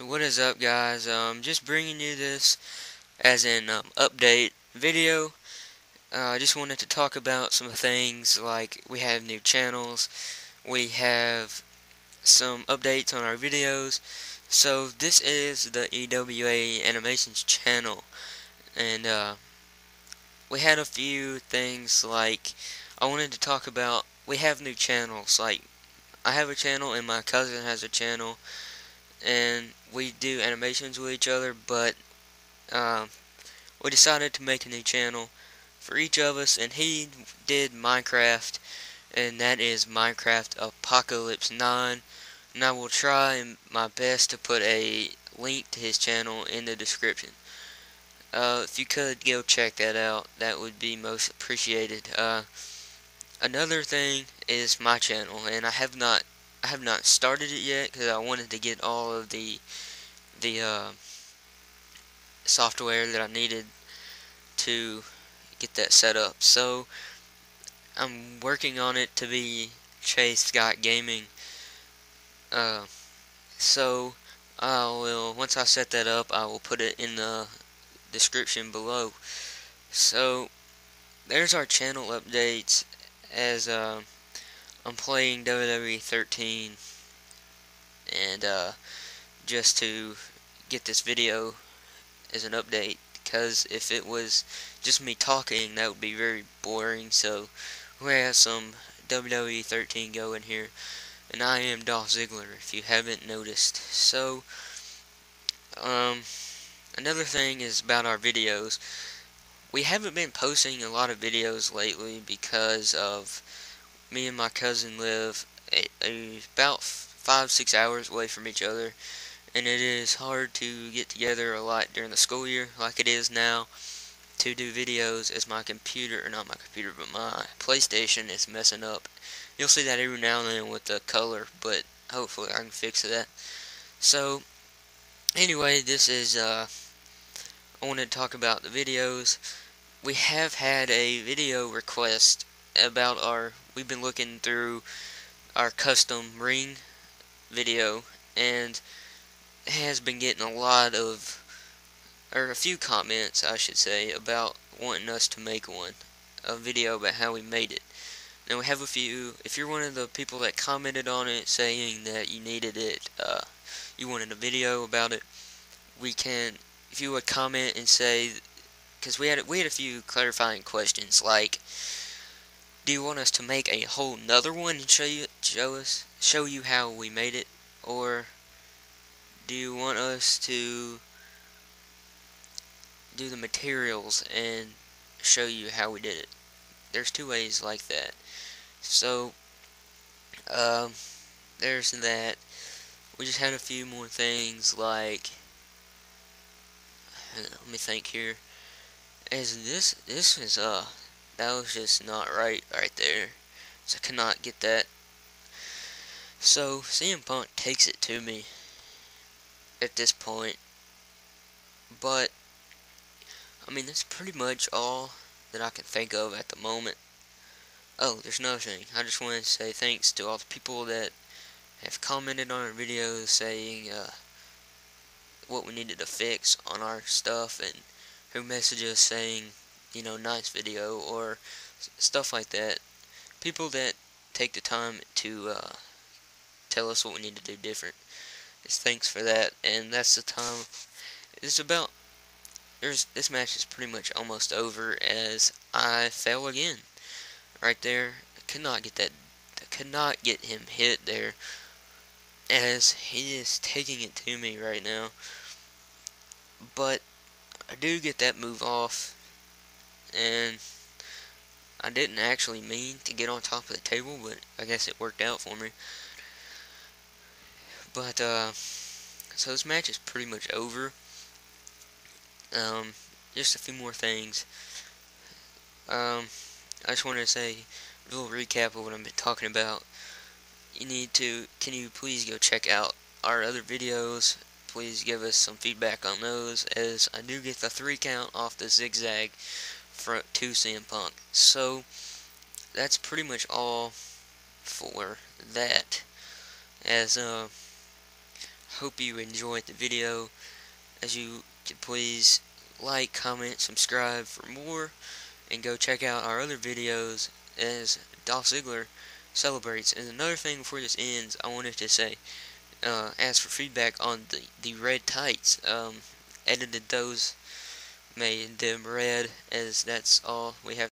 What is up guys, um, just bringing you this as an um, update video. Uh, I just wanted to talk about some things like we have new channels, we have some updates on our videos. So this is the EWA Animations channel. And uh, we had a few things like I wanted to talk about we have new channels. Like I have a channel and my cousin has a channel and we do animations with each other, but um, we decided to make a new channel for each of us, and he did Minecraft, and that is Minecraft Apocalypse 9, and I will try my best to put a link to his channel in the description. Uh, if you could go check that out, that would be most appreciated. Uh, another thing is my channel, and I have not I have not started it yet because I wanted to get all of the the uh, software that I needed to get that set up. So I'm working on it to be Chase Scott Gaming. Uh, so I will once I set that up, I will put it in the description below. So there's our channel updates as uh, I'm playing WWE 13 and uh, just to get this video as an update because if it was just me talking that would be very boring so we have some WWE 13 going here and I am Dolph Ziggler if you haven't noticed. So um another thing is about our videos. We haven't been posting a lot of videos lately because of me and my cousin live a, a, about five, six hours away from each other, and it is hard to get together a lot during the school year, like it is now, to do videos as my computer, or not my computer, but my PlayStation is messing up. You'll see that every now and then with the color, but hopefully I can fix that. So, anyway, this is, uh, I wanted to talk about the videos. We have had a video request about our we've been looking through our custom ring video and has been getting a lot of or a few comments I should say about wanting us to make one a video about how we made it. Now we have a few. If you're one of the people that commented on it saying that you needed it uh, you wanted a video about it we can if you would comment and say because we had we had a few clarifying questions like do you want us to make a whole nother one and show you show us show you how we made it? Or do you want us to do the materials and show you how we did it? There's two ways like that. So um, there's that. We just had a few more things like let me think here. Is this this is uh that was just not right right there. So I cannot get that. So CM Punk takes it to me at this point. But I mean that's pretty much all that I can think of at the moment. Oh, there's another thing. I just wanted to say thanks to all the people that have commented on our videos saying uh, what we needed to fix on our stuff and who messaged us saying you know, nice video or stuff like that. People that take the time to uh, tell us what we need to do different. It's thanks for that, and that's the time. It's about. There's this match is pretty much almost over as I fell again. Right there, could not get that. I could not get him hit there. As he is taking it to me right now. But I do get that move off and I didn't actually mean to get on top of the table, but I guess it worked out for me. But, uh, so this match is pretty much over. Um, just a few more things. Um, I just wanted to say a little recap of what I've been talking about. You need to, can you please go check out our other videos. Please give us some feedback on those, as I do get the three count off the zigzag for to CM Punk. So that's pretty much all for that. As uh, hope you enjoyed the video. As you can please like, comment, subscribe for more, and go check out our other videos as Dolph Ziggler celebrates. And another thing before this ends, I wanted to say, uh, ask for feedback on the, the red tights. Um, edited those, made them red, as that's all we have